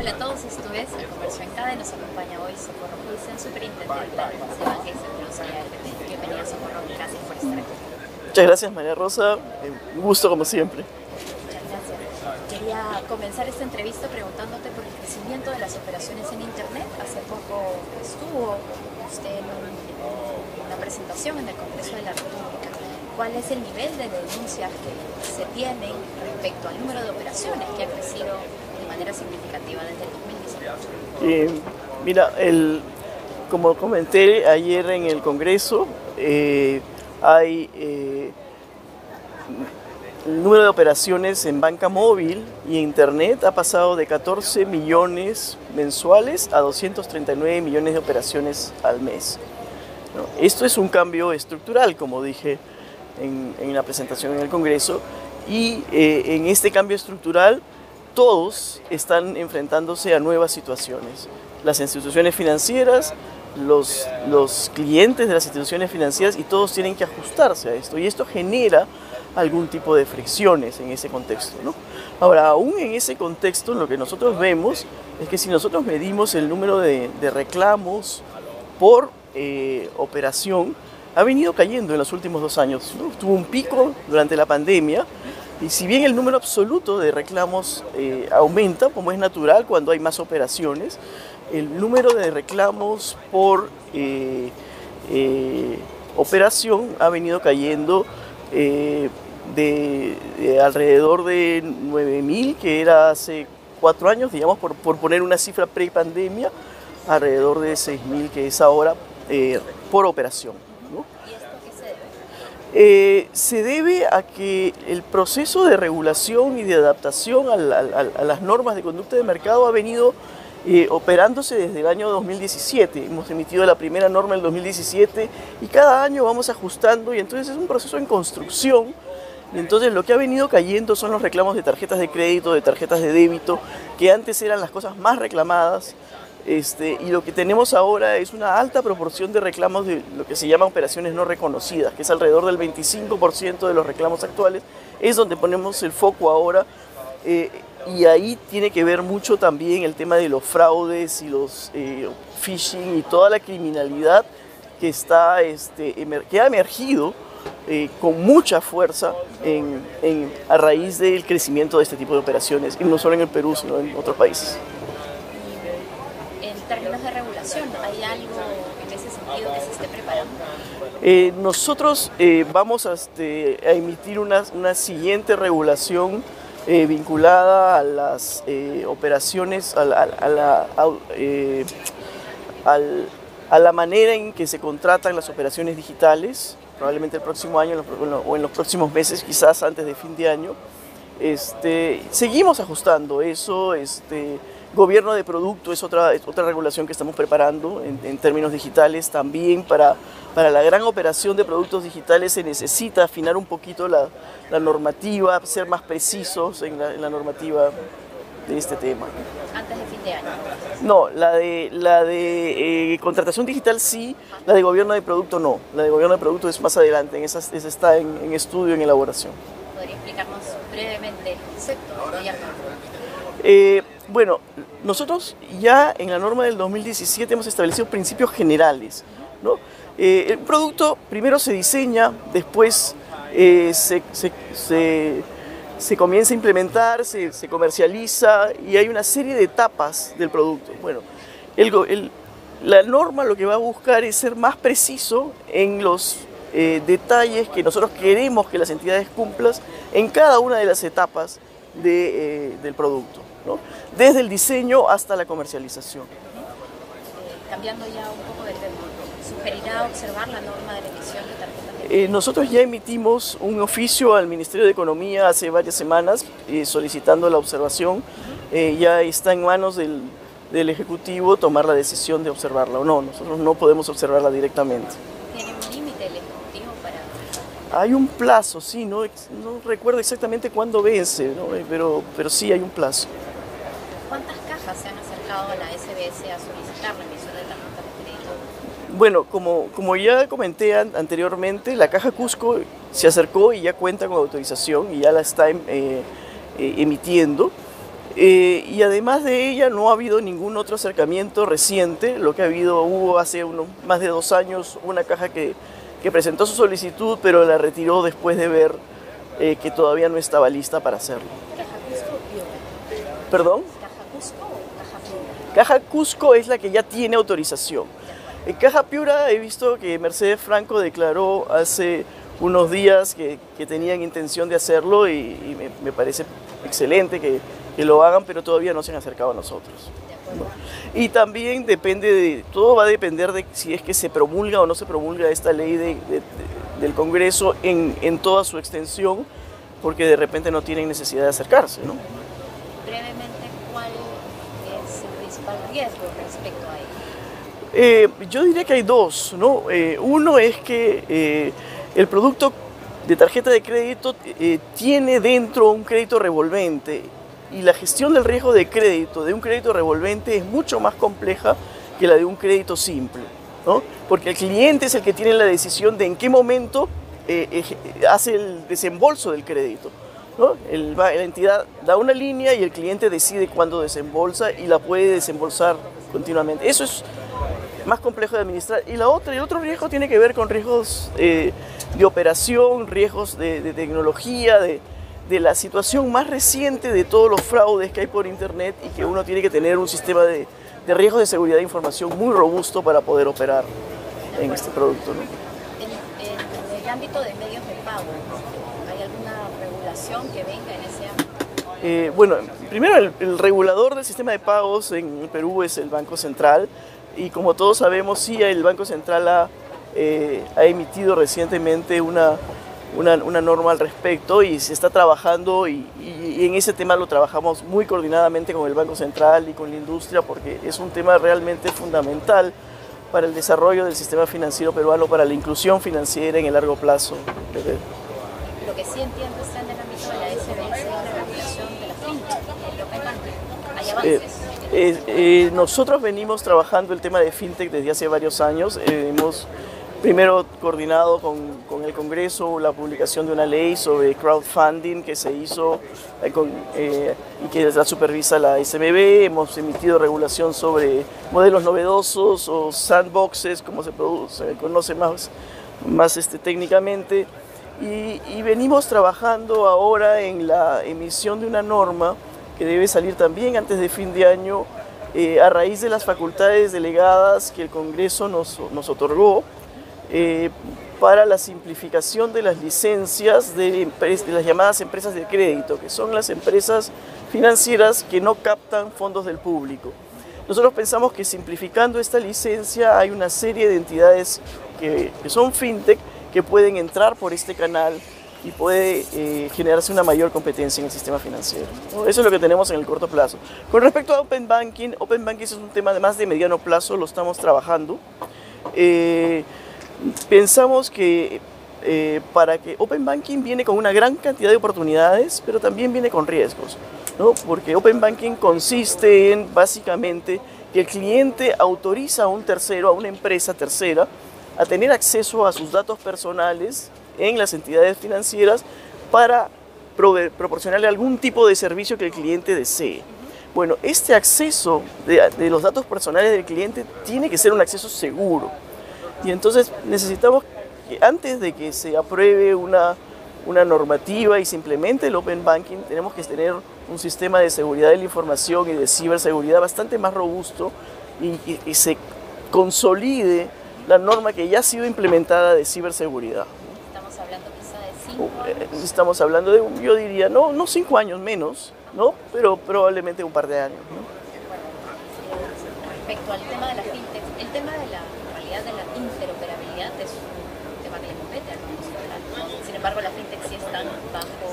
Hola a todos, esto es El Comercio en Cada y nos acompaña hoy Socorro Wilson, superintendente de Seban Gesell Bienvenida Socorro, gracias por estar aquí. Muchas gracias María Rosa, un gusto como siempre. Muchas gracias. Quería comenzar esta entrevista preguntándote por el crecimiento de las operaciones en Internet. Hace poco estuvo usted en una presentación en el Congreso de la República cuál es el nivel de denuncias que se tienen respecto al número de operaciones que ha crecido de manera significativa desde el 2018. Eh, mira, el, como comenté ayer en el Congreso, eh, hay eh, el número de operaciones en banca móvil y internet ha pasado de 14 millones mensuales a 239 millones de operaciones al mes. ¿no? Esto es un cambio estructural, como dije en, en la presentación en el Congreso, y eh, en este cambio estructural todos están enfrentándose a nuevas situaciones. Las instituciones financieras, los, los, clientes de las instituciones financieras y todos tienen que ajustarse a esto y esto genera algún tipo de fricciones en ese contexto. ¿no? Ahora, aún en ese contexto, lo que nosotros vemos es que si nosotros medimos el número de, reclamos por eh, operación, ha venido cayendo en los últimos dos años. Tuvo un pico durante la pandemia y si bien el número absoluto de reclamos eh, aumenta, como es natural cuando hay más operaciones, el número de reclamos por eh, eh, operación ha venido cayendo de, de, alrededor de 9.000, que era hace cuatro años, digamos, por, por poner una cifra pre-pandemia, alrededor de 6.000, que es ahora por operación. Eh, se debe a que el proceso de regulación y de adaptación a, la, a, a las normas de conducta de mercado ha venido eh, operándose desde el año 2017. Hemos emitido la primera norma en el 2017 y cada año vamos ajustando y entonces es un proceso en construcción. Y entonces lo que ha venido cayendo son los reclamos de tarjetas de crédito, de tarjetas de débito, que antes eran las cosas más reclamadas. Este, y lo que tenemos ahora es una alta proporción de reclamos de lo que se llama operaciones no reconocidas, que es alrededor del 25% de los reclamos actuales, es donde ponemos el foco ahora. Eh, y ahí tiene que ver mucho también el tema de los fraudes y los eh, phishing y toda la criminalidad que, está, este, que ha emergido eh, con mucha fuerza a raíz del crecimiento de este tipo de operaciones, y no solo en el Perú, sino en otros países de regulación? ¿Hay algo en ese sentido que se esté preparando? Eh, nosotros eh, vamos a, este, a, emitir una, siguiente regulación eh, vinculada a las operaciones, a la, a la manera en que se contratan las operaciones digitales, probablemente el próximo año o en los próximos meses, quizás antes de fin de año. Este, seguimos ajustando eso. Este, Gobierno de producto es otra, es otra regulación que estamos preparando en, en, términos digitales. También para, para la gran operación de productos digitales se necesita afinar un poquito la, la normativa, ser más precisos en la, en la, normativa de este tema. ¿Antes de fin de año? No, la de, la de eh, contratación digital sí, la de gobierno de producto no. La de gobierno de producto es más adelante, en esa, esa está en, en estudio, en elaboración. ¿Podría explicarnos brevemente el concepto de gobierno de producto? Eh, bueno, nosotros ya en la norma del 2017 hemos establecido principios generales. Eh, el producto primero se diseña, después eh, se, comienza a implementar, se, comercializa y hay una serie de etapas del producto. Bueno, la norma lo que va a buscar es ser más preciso en los eh, detalles que nosotros queremos que las entidades cumplan en cada una de las etapas de, del producto, ¿no? desde el diseño hasta la comercialización. Eh, cambiando ya un poco de tema, ¿sugerirá observar la norma de la emisión de tarjetas eh, Nosotros ya emitimos un oficio al Ministerio de Economía hace varias semanas eh, solicitando la observación. -huh. ya está en manos del, del Ejecutivo tomar la decisión de observarla o no. Nosotros no podemos observarla directamente. ¿Tiene un límite el Ejecutivo para...? Hay un plazo, sí, no, no recuerdo exactamente cuándo vence, ¿no? pero, pero sí hay un plazo. ¿Cuántas cajas se han acercado a la SBS a solicitar la emisión de tarjetas de crédito? Bueno, como, como ya comenté an anteriormente, la Caja Cusco se acercó y ya cuenta con autorización y ya la está eh, eh, emitiendo. Eh, y además de ella no ha habido ningún otro acercamiento reciente. Lo que ha habido, hubo hace unos, más de dos años una caja que, que presentó su solicitud, pero la retiró después de ver eh, que todavía no estaba lista para hacerlo. ¿Perdón? ¿Caja Cusco o Caja Piura? Caja Cusco es la que ya tiene autorización. En Caja Piura he visto que Mercedes Franco declaró hace unos días que, que tenían intención de hacerlo y, me, parece excelente que, que lo hagan, pero todavía no se han acercado a nosotros. Y también depende de, todo va a depender de si es que se promulga o no se promulga esta ley de- de- de- del Congreso en, en toda su extensión, porque de repente no tienen necesidad de acercarse, ¿no? Riesgo respecto a ello? Eh, yo diría que hay dos, ¿no? Eh, uno es que eh, el producto de tarjeta de crédito eh, tiene dentro un crédito revolvente y la gestión del riesgo de crédito de un crédito revolvente es mucho más compleja que la de un crédito simple, ¿no? Porque el cliente es el que tiene la decisión de en qué momento hace el desembolso del crédito. El la entidad da una línea y el cliente decide cuándo desembolsa y la puede desembolsar continuamente. Eso es más complejo de administrar. Y la otra, el otro riesgo tiene que ver con riesgos eh, de operación, riesgos de, de tecnología, de, de la situación más reciente de todos los fraudes que hay por Internet y que uno tiene que tener un sistema de, de riesgos de seguridad de información muy robusto para poder operar en este producto. ¿no? En, el ámbito de medios de pago, ¿hay alguna regulación que venga en ese ámbito? Eh, bueno, primero el, el regulador del sistema de pagos en Perú es el Banco Central y como todos sabemos, sí, el Banco Central ha, eh, ha emitido recientemente una, una, una norma al respecto y se está trabajando y, y- y en ese tema lo trabajamos muy coordinadamente con el Banco Central y con la industria porque es un tema realmente fundamental para el desarrollo del sistema financiero peruano, para la inclusión financiera en el largo plazo. Lo que sí entiendo está en el la SBS la de. ¿Hay avances? eh, eh, nosotros venimos trabajando el tema de fintech desde hace varios años. Eh, hemos primero coordinado con, con el Congreso la publicación de una ley sobre crowdfunding que se hizo eh, con, eh, y que la supervisa la SMB. Hemos emitido regulación sobre modelos novedosos o sandboxes, como se, produce, se conoce más, más este, técnicamente. Y, venimos trabajando ahora en la emisión de una norma que debe salir también antes de fin de año eh, a raíz de las facultades delegadas que el Congreso nos, otorgó eh, para la simplificación de las licencias de, de las llamadas empresas de crédito, que son las empresas financieras que no captan fondos del público. Nosotros pensamos que simplificando esta licencia hay una serie de entidades que, que son fintech que pueden entrar por este canal y puede eh, generarse una mayor competencia en el sistema financiero. Eso es lo que tenemos en el corto plazo. Con respecto a Open Banking, Open Banking es un tema más de mediano plazo, lo estamos trabajando. Eh, pensamos que eh, para que Open Banking viene con una gran cantidad de oportunidades, pero también viene con riesgos, ¿no? porque Open Banking consiste en básicamente que el cliente autoriza a un tercero, a una empresa tercera, a tener acceso a sus datos personales en las entidades financieras para proporcionarle algún tipo de servicio que el cliente desee. Bueno, este acceso de, de los datos personales del cliente tiene que ser un acceso seguro. Y entonces necesitamos que antes de que se apruebe una, una normativa y se implemente el Open Banking, tenemos que tener un sistema de seguridad de la información y de ciberseguridad bastante más robusto y- y se consolide la norma que ya ha sido implementada de ciberseguridad. Estamos hablando quizá de cinco Eh, años. Estamos hablando de, yo diría, no, no cinco años menos, ¿no? pero probablemente un par de años. ¿no? Respecto al tema de la fintech, el tema de la realidad de la interoperabilidad es un tema que le compete al Banco Central. ¿no? Sin embargo, las fintech sí están bajo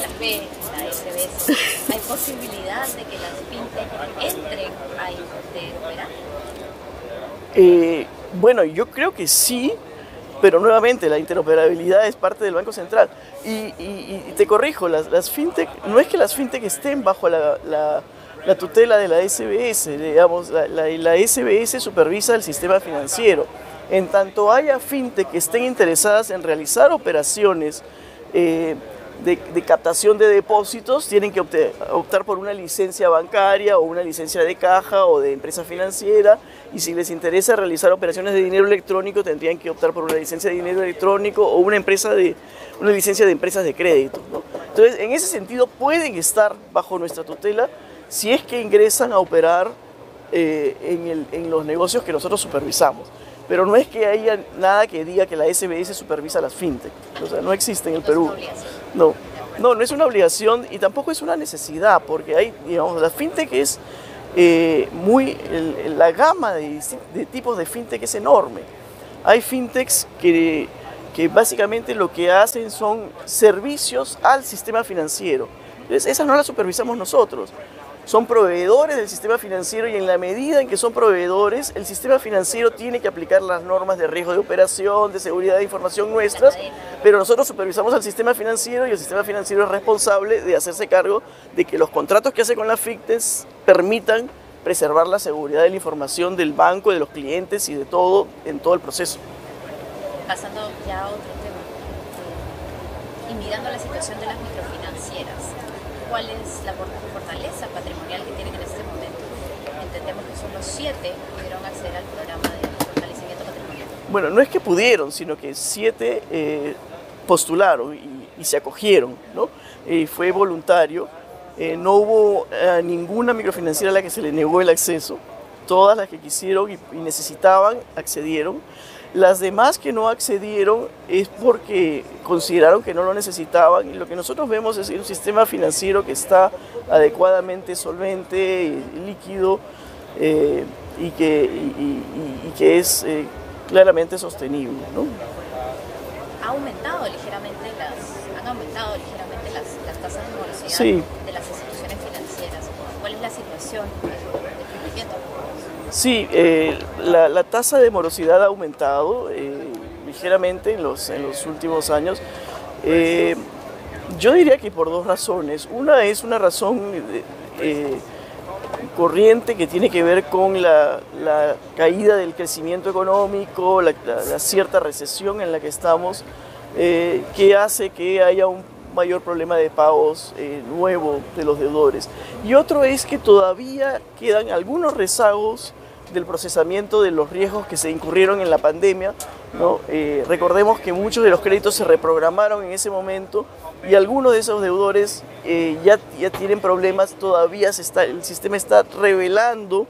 la FE, la SBS. ¿Hay posibilidad de que las fintech entren a interoperar? Eh, bueno, yo creo que sí, pero nuevamente la interoperabilidad es parte del Banco Central. Y, y- y te corrijo, las, fintech, no es que las fintech estén bajo la, la- la tutela de la SBS, digamos, la SBS supervisa el sistema financiero. En tanto haya fintech que estén interesadas en realizar operaciones eh, de, captación de depósitos tienen que optar, por una licencia bancaria o una licencia de caja o de empresa financiera y si les interesa realizar operaciones de dinero electrónico tendrían que optar por una licencia de dinero electrónico o una, empresa de, una licencia de empresas de crédito. Entonces, en ese sentido pueden estar bajo nuestra tutela si es que ingresan a operar eh, en, en los negocios que nosotros supervisamos pero no es que haya nada que diga que la SBS supervisa las fintech. O sea, no existe en el Perú. No, no, no es una obligación y tampoco es una necesidad, porque hay, digamos, la fintech es eh, muy, la gama de, tipos de fintech es enorme. Hay fintechs que, que básicamente lo que hacen son servicios al sistema financiero. Entonces, esas no las supervisamos nosotros son proveedores del sistema financiero y en la medida en que son proveedores, el sistema financiero tiene que aplicar las normas de riesgo de operación, de seguridad de información nuestras, pero nosotros supervisamos al sistema financiero y el sistema financiero es responsable de hacerse cargo de que los contratos que hace con la FICTES permitan preservar la seguridad de la información del banco, de los clientes y de todo en todo el proceso. Pasando ya a otro tema, eh, y mirando la situación de las microfinancieras, ¿cuál es la fortaleza patrimonial que tienen en este momento. Entendemos que son los siete pudieron acceder al programa de fortalecimiento patrimonial. Bueno, no es que pudieron, sino que siete eh, postularon y, se acogieron, ¿no? Y fue voluntario. Eh, no hubo eh, ninguna microfinanciera a la que se le negó el acceso. Todas las que quisieron y necesitaban accedieron. Las demás que no accedieron es porque consideraron que no lo necesitaban y lo que nosotros vemos es un sistema financiero que está adecuadamente solvente, líquido eh, y, que, y, que es eh, claramente sostenible. ¿no? ¿Ha aumentado ligeramente las, han aumentado ligeramente las, tasas de morosidad de las instituciones financieras? ¿Cuál es la situación del cumplimiento? Sí, eh, la, tasa de morosidad ha aumentado eh, ligeramente en los, en los últimos años. Eh, yo diría que por dos razones. Una es una razón corriente que tiene que ver con la, caída del crecimiento económico, la, cierta recesión en la que estamos, que hace que haya un mayor problema de pagos nuevo de los deudores. Y otro es que todavía quedan algunos rezagos del procesamiento de los riesgos que se incurrieron en la pandemia. Eh, recordemos que muchos de los créditos se reprogramaron en ese momento y algunos de esos deudores eh, ya, ya tienen problemas, todavía se está, el sistema está revelando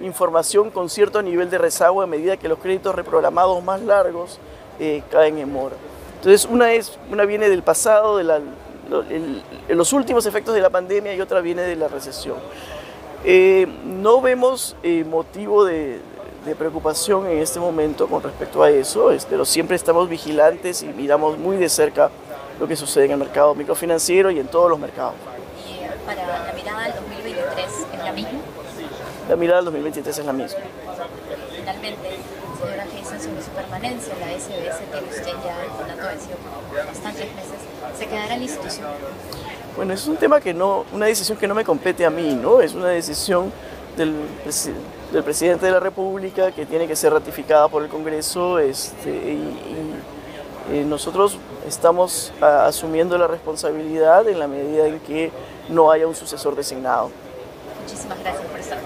información con cierto nivel de rezago a medida que los créditos reprogramados más largos eh, caen en mora. Entonces una, es, una viene del pasado, de la, los últimos efectos de la pandemia y otra viene de la recesión. Eh, no vemos eh, motivo de, preocupación en este momento con respecto a eso, pero siempre estamos vigilantes y miramos muy de cerca lo que sucede en el mercado microfinanciero y en todos los mercados. ¿Y para la mirada del 2023 es la misma? La mirada del 2023 es la misma. Finalmente, señora Jason, sobre su permanencia en la SBS, tiene usted ya el mandato vencido por bastantes meses, ¿se quedará en la institución? Bueno, es un tema que no, una decisión que no me compete a mí, ¿no? Es una decisión del, del presidente de la República que tiene que ser ratificada por el Congreso este, y, nosotros estamos asumiendo la responsabilidad en la medida en que no haya un sucesor designado. Muchísimas gracias por estar